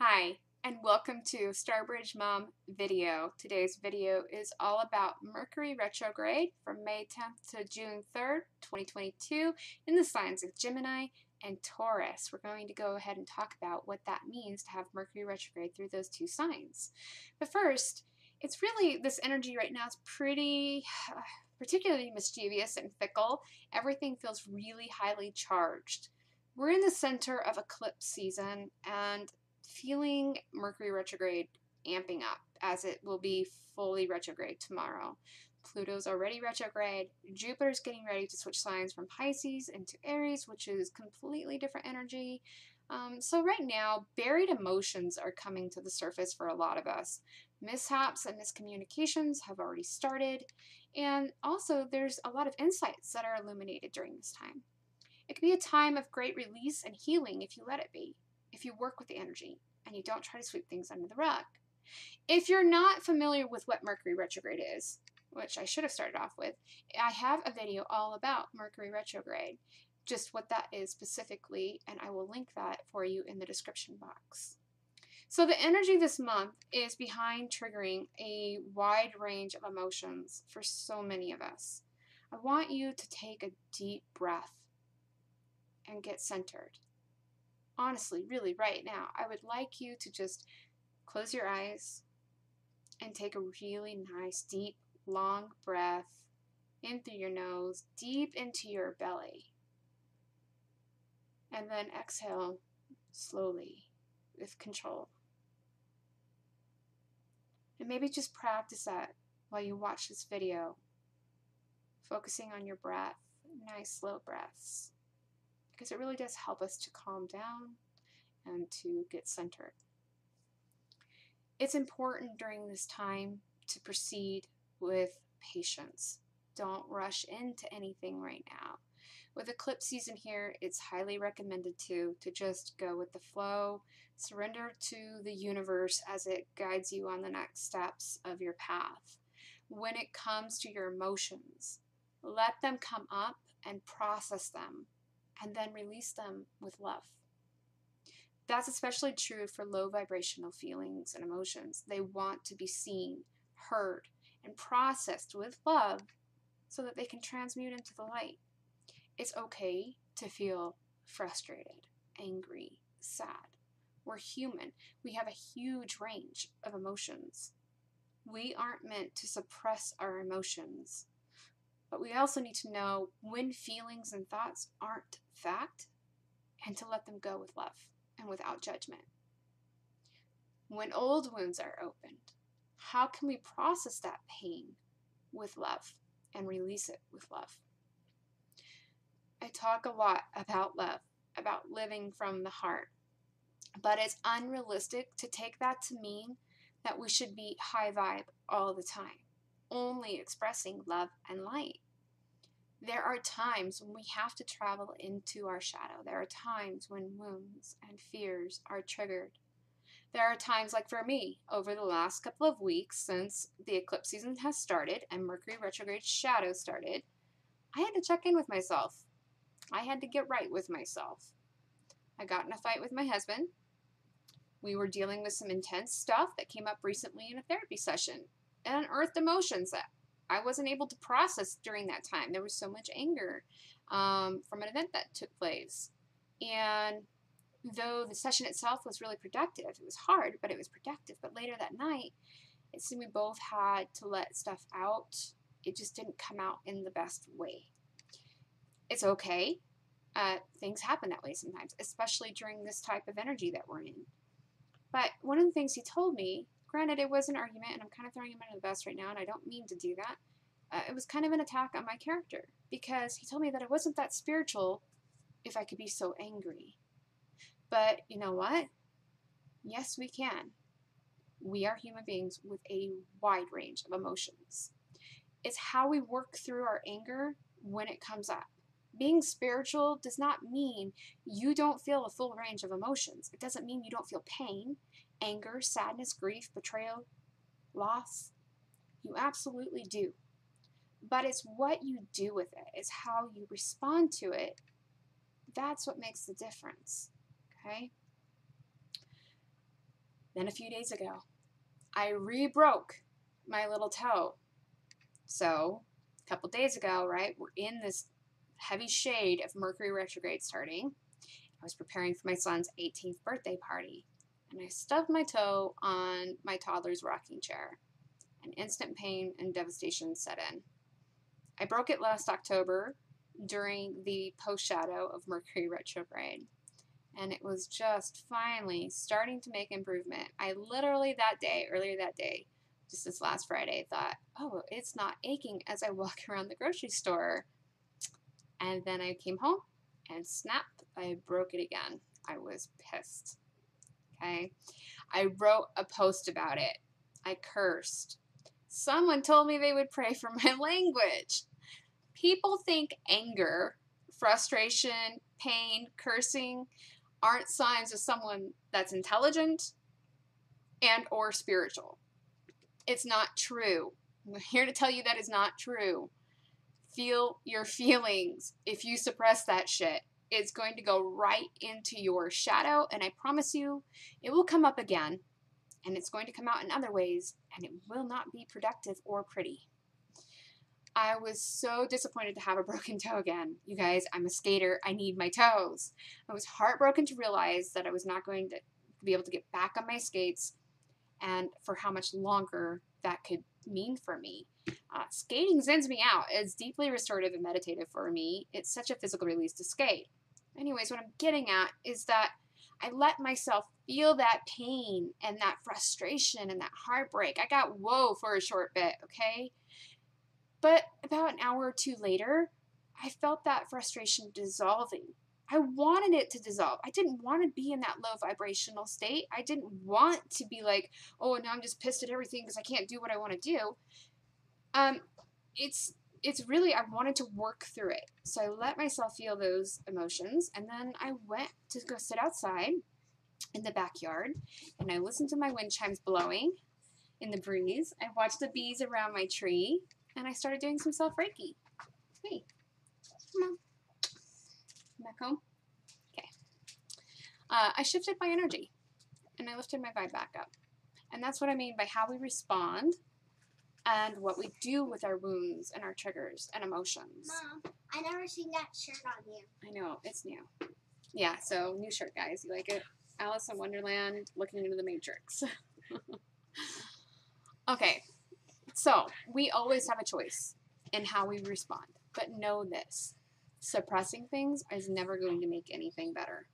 Hi, and welcome to Starbridge Mom video. Today's video is all about Mercury retrograde from May 10th to June 3rd, 2022 in the signs of Gemini and Taurus. We're going to go ahead and talk about what that means to have Mercury retrograde through those two signs. But first, it's really, this energy right now is pretty, particularly mischievous and fickle. Everything feels really highly charged. We're in the center of eclipse season and feeling Mercury retrograde amping up as it will be fully retrograde tomorrow. Pluto's already retrograde. Jupiter's getting ready to switch signs from Pisces into Aries, which is completely different energy. Um, so right now, buried emotions are coming to the surface for a lot of us. Mishaps and miscommunications have already started, and also there's a lot of insights that are illuminated during this time. It can be a time of great release and healing if you let it be if you work with the energy and you don't try to sweep things under the rug. If you're not familiar with what Mercury retrograde is, which I should have started off with, I have a video all about Mercury retrograde, just what that is specifically, and I will link that for you in the description box. So the energy this month is behind triggering a wide range of emotions for so many of us. I want you to take a deep breath and get centered honestly, really, right now, I would like you to just close your eyes and take a really nice, deep, long breath in through your nose, deep into your belly. And then exhale slowly with control. And maybe just practice that while you watch this video, focusing on your breath, nice slow breaths because it really does help us to calm down and to get centered. It's important during this time to proceed with patience. Don't rush into anything right now. With eclipse season here, it's highly recommended to to just go with the flow, surrender to the universe as it guides you on the next steps of your path. When it comes to your emotions, let them come up and process them and then release them with love. That's especially true for low vibrational feelings and emotions. They want to be seen, heard, and processed with love so that they can transmute into the light. It's okay to feel frustrated, angry, sad. We're human. We have a huge range of emotions. We aren't meant to suppress our emotions. But we also need to know when feelings and thoughts aren't fact and to let them go with love and without judgment. When old wounds are opened, how can we process that pain with love and release it with love? I talk a lot about love, about living from the heart, but it's unrealistic to take that to mean that we should be high vibe all the time, only expressing love and light. There are times when we have to travel into our shadow. There are times when wounds and fears are triggered. There are times, like for me, over the last couple of weeks since the eclipse season has started and Mercury retrograde shadow started, I had to check in with myself. I had to get right with myself. I got in a fight with my husband. We were dealing with some intense stuff that came up recently in a therapy session and unearthed emotions that I wasn't able to process during that time. There was so much anger um, from an event that took place. And though the session itself was really productive, it was hard, but it was productive. But later that night, it seemed we both had to let stuff out. It just didn't come out in the best way. It's okay. Uh, things happen that way sometimes, especially during this type of energy that we're in. But one of the things he told me Granted, it was an argument, and I'm kind of throwing him under the bus right now, and I don't mean to do that. Uh, it was kind of an attack on my character because he told me that I wasn't that spiritual if I could be so angry. But you know what? Yes, we can. We are human beings with a wide range of emotions. It's how we work through our anger when it comes up. Being spiritual does not mean you don't feel a full range of emotions. It doesn't mean you don't feel pain anger, sadness, grief, betrayal, loss? You absolutely do. But it's what you do with it, it's how you respond to it. That's what makes the difference. Okay? Then a few days ago, I re-broke my little toe. So, a couple days ago, right, we're in this heavy shade of Mercury retrograde starting. I was preparing for my son's 18th birthday party, and I stubbed my toe on my toddler's rocking chair, and instant pain and devastation set in. I broke it last October during the post shadow of Mercury retrograde and it was just finally starting to make improvement. I literally that day, earlier that day, just this last Friday, thought, oh, it's not aching as I walk around the grocery store. And then I came home and snap, I broke it again. I was pissed. Okay. I wrote a post about it. I cursed. Someone told me they would pray for my language. People think anger, frustration, pain, cursing aren't signs of someone that's intelligent and or spiritual. It's not true. I'm here to tell you that is not true. Feel your feelings. If you suppress that shit, it's going to go right into your shadow, and I promise you, it will come up again, and it's going to come out in other ways, and it will not be productive or pretty. I was so disappointed to have a broken toe again. You guys, I'm a skater. I need my toes. I was heartbroken to realize that I was not going to be able to get back on my skates and for how much longer that could mean for me. Uh, skating zens me out. It's deeply restorative and meditative for me. It's such a physical release to skate. Anyways, what I'm getting at is that I let myself feel that pain and that frustration and that heartbreak. I got whoa for a short bit, okay? But about an hour or two later, I felt that frustration dissolving. I wanted it to dissolve. I didn't want to be in that low vibrational state. I didn't want to be like, oh, now I'm just pissed at everything because I can't do what I want to do. Um, it's it's really I wanted to work through it. So I let myself feel those emotions, and then I went to go sit outside in the backyard, and I listened to my wind chimes blowing in the breeze. I watched the bees around my tree, and I started doing some self Reiki. Hey, come on. Back home. Okay. Uh, I shifted my energy and I lifted my vibe back up. And that's what I mean by how we respond and what we do with our wounds and our triggers and emotions. Mom, I never seen that shirt on you. I know, it's new. Yeah, so new shirt, guys. You like it? Alice in Wonderland looking into the Matrix. okay, so, we always have a choice in how we respond. But know this suppressing things is never going to make anything better.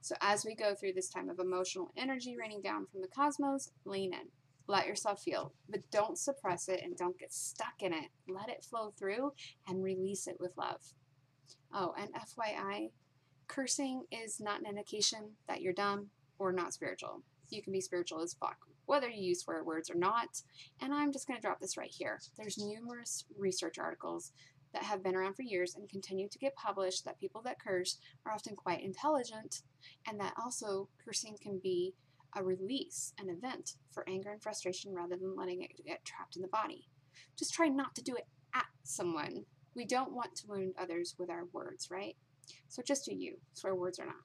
So, as we go through this time of emotional energy raining down from the cosmos, lean in. Let yourself feel, but don't suppress it and don't get stuck in it. Let it flow through and release it with love. Oh, and FYI, cursing is not an indication that you're dumb or not spiritual. You can be spiritual as fuck whether you use swear words or not. And I'm just going to drop this right here. There's numerous research articles that have been around for years and continue to get published that people that curse are often quite intelligent and that also cursing can be a release, an event for anger and frustration rather than letting it get trapped in the body. Just try not to do it at someone. We don't want to wound others with our words, right? So just do you, swear words or not.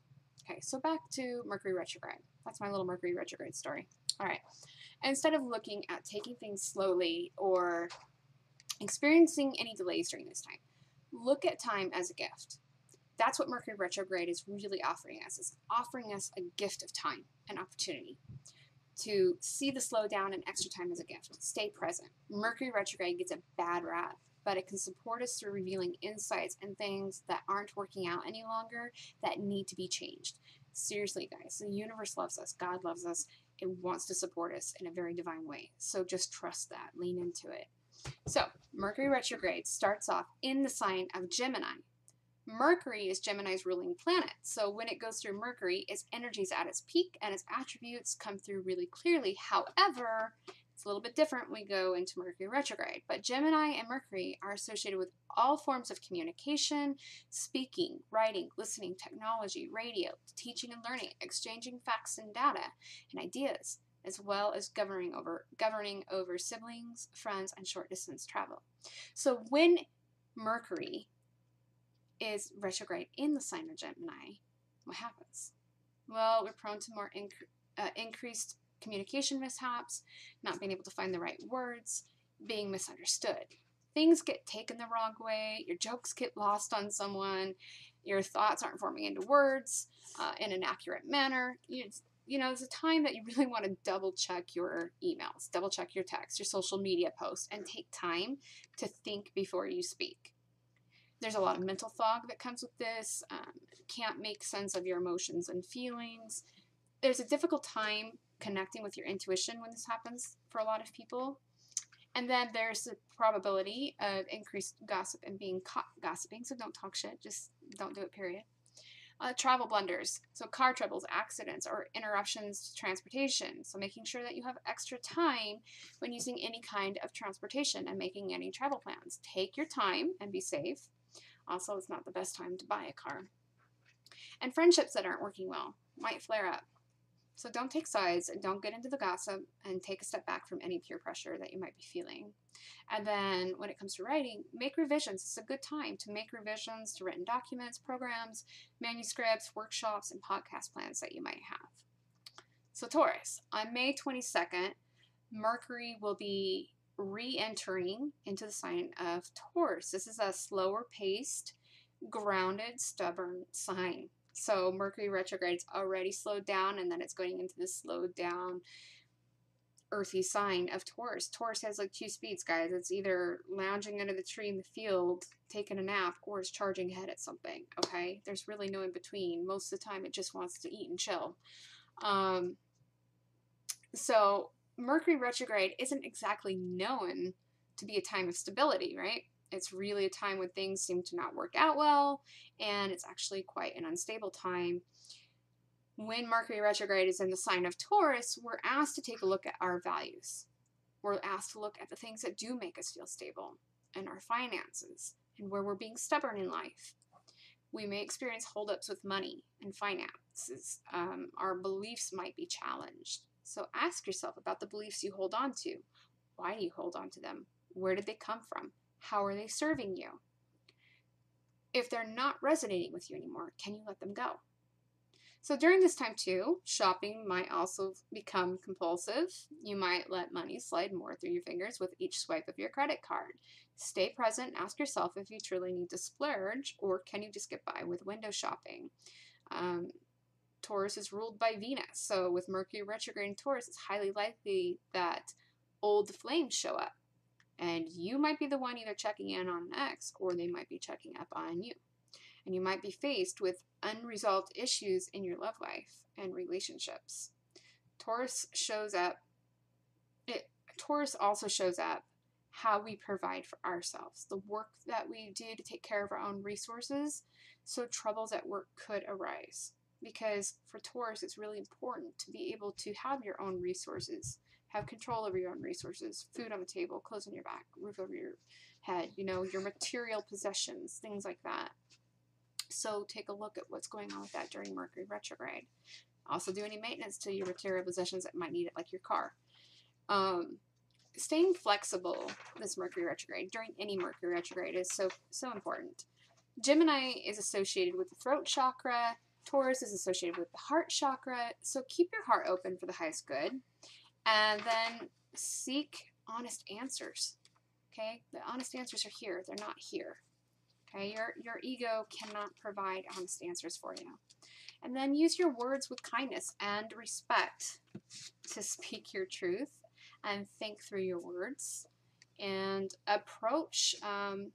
Okay, so back to Mercury retrograde. That's my little Mercury retrograde story. All right. Instead of looking at taking things slowly or experiencing any delays during this time, look at time as a gift. That's what Mercury retrograde is really offering us. It's offering us a gift of time, an opportunity to see the slowdown and extra time as a gift. Stay present. Mercury retrograde gets a bad rap, but it can support us through revealing insights and things that aren't working out any longer that need to be changed. Seriously, guys, the universe loves us. God loves us. It wants to support us in a very divine way. So just trust that. Lean into it. So, Mercury retrograde starts off in the sign of Gemini. Mercury is Gemini's ruling planet. So when it goes through Mercury, its energy is at its peak and its attributes come through really clearly. However, it's a little bit different when we go into Mercury retrograde. But Gemini and Mercury are associated with all forms of communication, speaking, writing, listening, technology, radio, teaching and learning, exchanging facts and data and ideas, as well as governing over governing over siblings, friends, and short distance travel. So when Mercury is retrograde in the sign of Gemini, what happens? Well, we're prone to more inc- uh, increased communication mishaps, not being able to find the right words, being misunderstood. Things get taken the wrong way, your jokes get lost on someone, your thoughts aren't forming into words uh, in an accurate manner. You, you know, it's a time that you really want to double check your emails, double check your text, your social media posts, and take time to think before you speak. There's a lot of mental fog that comes with this. Um, can't make sense of your emotions and feelings. There's a difficult time connecting with your intuition when this happens for a lot of people. And then there's the probability of increased gossip and being caught gossiping. So don't talk shit, just don't do it, period. Uh, travel blunders, so car troubles, accidents, or interruptions to transportation. So making sure that you have extra time when using any kind of transportation and making any travel plans. Take your time and be safe. Also, it's not the best time to buy a car. And friendships that aren't working well might flare up. So don't take sides and don't get into the gossip and take a step back from any peer pressure that you might be feeling. And then when it comes to writing, make revisions. It's a good time to make revisions to written documents, programs, manuscripts, workshops, and podcast plans that you might have. So, Taurus, on May 22nd, Mercury will be re entering into the sign of Taurus. This is a slower paced, grounded, stubborn sign. So Mercury retrograde's already slowed down, and then it's going into the slowed down, earthy sign of Taurus. Taurus has like two speeds, guys. It's either lounging under the tree in the field, taking a nap, or it's charging ahead at something. Okay, there's really no in between. Most of the time, it just wants to eat and chill. Um, so Mercury retrograde isn't exactly known to be a time of stability, right? It's really a time when things seem to not work out well, and it's actually quite an unstable time. When Mercury retrograde is in the sign of Taurus, we're asked to take a look at our values. We're asked to look at the things that do make us feel stable and our finances and where we're being stubborn in life. We may experience holdups with money and finances. Um, our beliefs might be challenged. So ask yourself about the beliefs you hold on to. Why do you hold on to them? Where did they come from? How are they serving you? If they're not resonating with you anymore, can you let them go? So during this time too, shopping might also become compulsive. You might let money slide more through your fingers with each swipe of your credit card. Stay present, ask yourself if you truly need to splurge or can you just get by with window shopping. Um, Taurus is ruled by Venus, so with Mercury retrograde in Taurus, it's highly likely that old flames show up. And you might be the one either checking in on an ex or they might be checking up on you. And you might be faced with unresolved issues in your love life and relationships. Taurus shows up, it, Taurus also shows up how we provide for ourselves, the work that we do to take care of our own resources, so troubles at work could arise. Because for Taurus, it's really important to be able to have your own resources have control over your own resources, food on the table, clothes on your back, roof over your head, you know, your material possessions, things like that. So take a look at what's going on with that during Mercury retrograde. Also do any maintenance to your material possessions that might need it, like your car. Um, staying flexible this Mercury retrograde during any Mercury retrograde is so so important. Gemini is associated with the throat chakra. Taurus is associated with the heart chakra. So keep your heart open for the highest good and then seek honest answers. Okay, the honest answers are here, they're not here. Okay, your, your ego cannot provide honest answers for you. And then use your words with kindness and respect to speak your truth and think through your words and approach, um,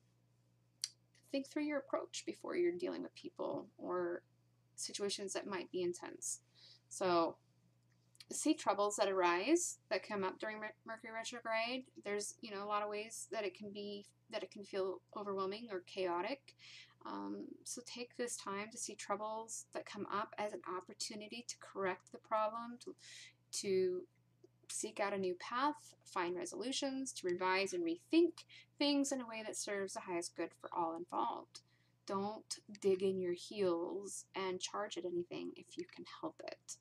think through your approach before you're dealing with people or situations that might be intense. So see troubles that arise that come up during Mercury retrograde. There's you know a lot of ways that it can be that it can feel overwhelming or chaotic. Um, so take this time to see troubles that come up as an opportunity to correct the problem, to, to seek out a new path, find resolutions, to revise and rethink things in a way that serves the highest good for all involved. Don't dig in your heels and charge at anything if you can help it.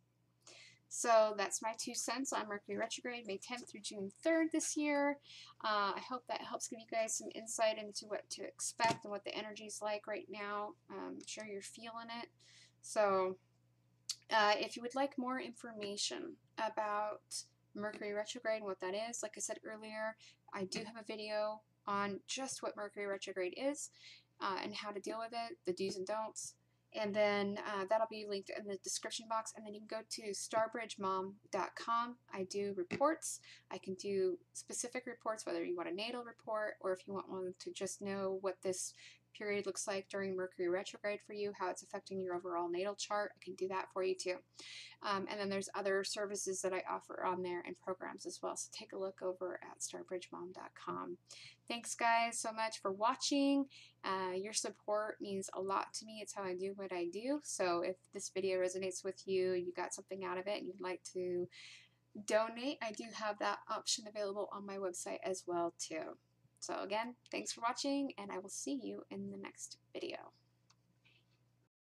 So that's my two cents on Mercury retrograde, May 10th through June 3rd this year. Uh, I hope that helps give you guys some insight into what to expect and what the energy is like right now. I'm sure you're feeling it. So Uh, if you would like more information about Mercury retrograde and what that is, like I said earlier, I do have a video on just what Mercury retrograde is uh, and how to deal with it, the do's and don'ts. And then uh, that'll be linked in the description box. And then you can go to starbridgemom.com. I do reports. I can do specific reports, whether you want a natal report or if you want one to just know what this period looks like during Mercury retrograde for you, how it's affecting your overall natal chart. I can do that for you too. Um, and then there's other services that I offer on there and programs as well. So take a look over at starbridgemom.com. Thanks, guys, so much for watching. Uh, your support means a lot to me. It's how I do what I do. So if this video resonates with you, you got something out of it, and you'd like to donate, I do have that option available on my website as well too. So again, thanks for watching and I will see you in the next video.